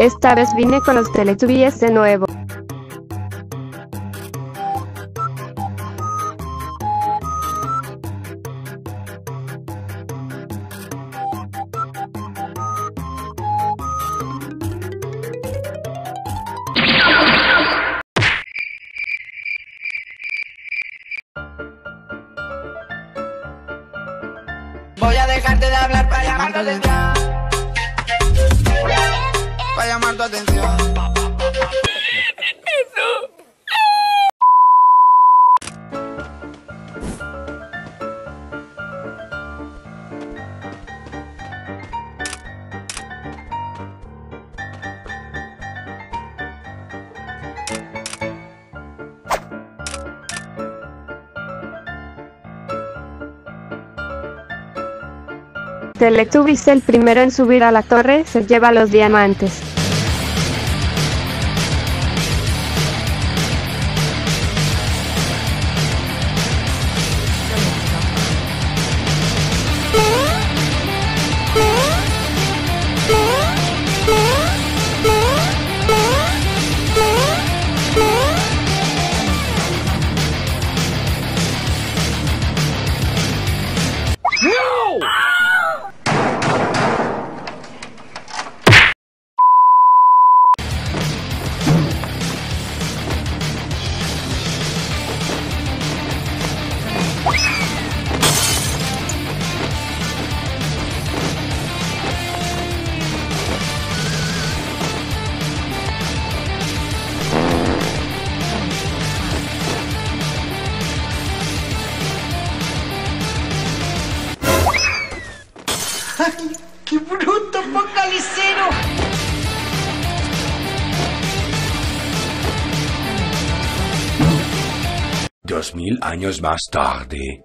Esta vez vine con los Teletubbies de nuevo. Voy a dejarte de hablar para llamar tu tu atención. Teletubbies el primero en subir a la torre se lleva los diamantes. Dos mil años más tarde.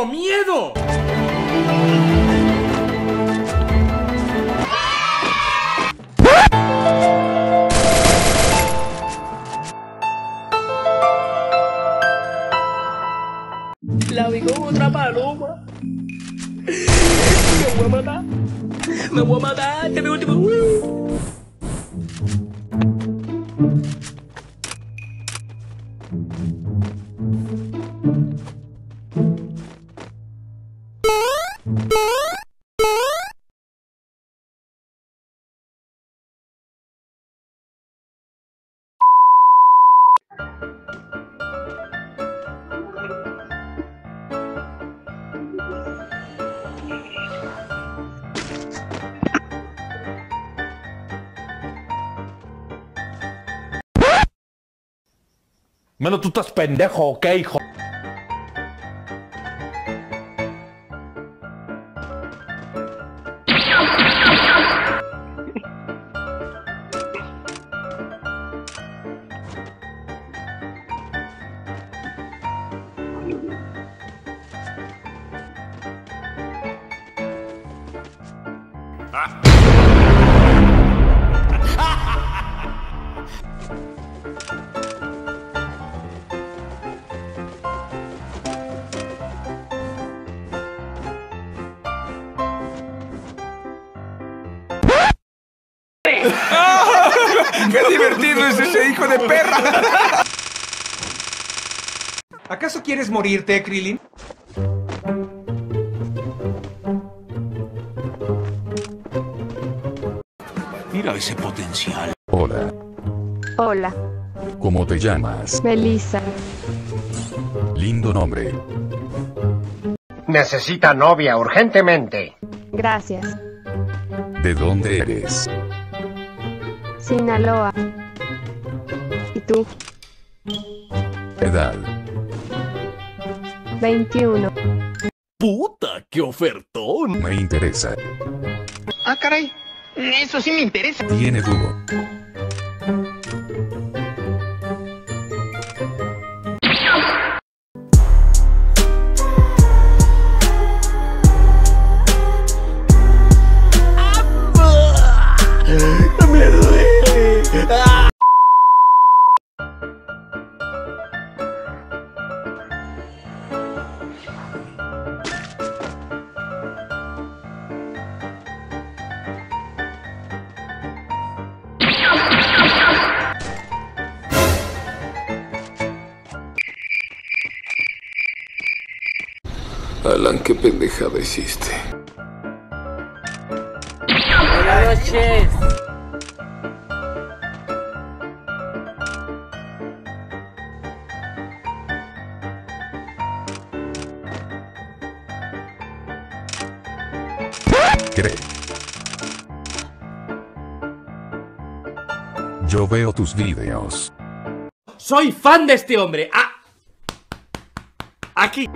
¡Tengo miedo! La vi con otra paloma. Me voy a matar. Me voy a matar. Este es mi último. Mano, tú estás pendejo, ¿ok, hijo? ¡Qué divertido es ese hijo de perra! ¿Acaso quieres morirte, Krillin? Mira ese potencial. Hola, Hola, ¿cómo te llamas? Melissa. Lindo nombre. Necesita novia urgentemente. Gracias. ¿De dónde eres? Sinaloa. ¿Y tú? Edad. 21. ¡Puta, qué ofertón! Me interesa. Ah, caray. Eso sí me interesa. Tiene dúo. Alan, qué pendejada hiciste. Buenas noches. Yo veo tus videos. Soy fan de este hombre. Ah. Aquí.